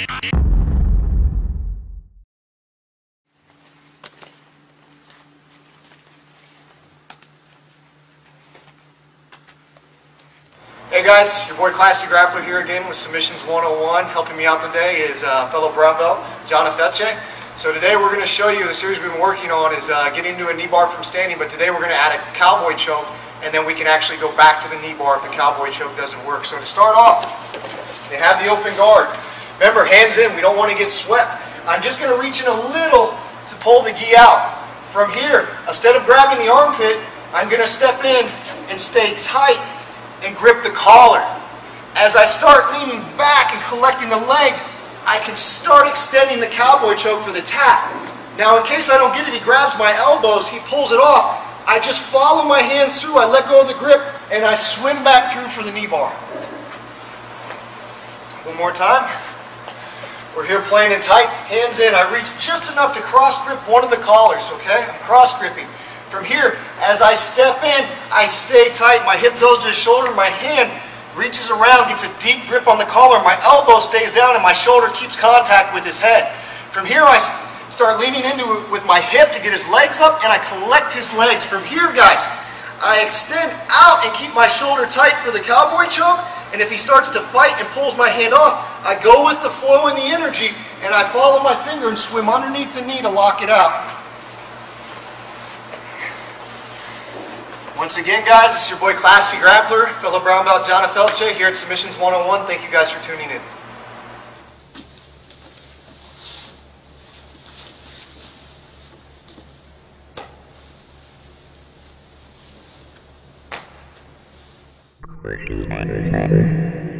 Hey guys, your boy Classy Grappler here again with Submissions 101. Helping me out today is uh, fellow brown belt, John Afeche. So today we're going to show you the series we've been working on is uh, getting to a knee bar from standing, but today we're going to add a cowboy choke and then we can actually go back to the knee bar if the cowboy choke doesn't work. So to start off, they have the open guard. Remember, hands in, we don't want to get swept. I'm just going to reach in a little to pull the gi out. From here, instead of grabbing the armpit, I'm going to step in and stay tight and grip the collar. As I start leaning back and collecting the leg, I can start extending the cowboy choke for the tap. Now, in case I don't get it, he grabs my elbows, he pulls it off. I just follow my hands through, I let go of the grip, and I swim back through for the knee bar. One more time. We're here playing in tight, hands in. I reach just enough to cross grip one of the collars, okay? I'm cross gripping. From here, as I step in, I stay tight. My hip goes to the shoulder, my hand reaches around, gets a deep grip on the collar, my elbow stays down, and my shoulder keeps contact with his head. From here, I start leaning into it with my hip to get his legs up, and I collect his legs. From here, guys, I extend out and keep my shoulder tight for the cowboy choke, and if he starts to fight and pulls my hand off, I go with the flow and the energy, and I follow my finger and swim underneath the knee to lock it out. Once again, guys, it's your boy Classy Grappler, fellow brown belt John Felche here at Submissions 101. Thank you guys for tuning in. Where do you want to go?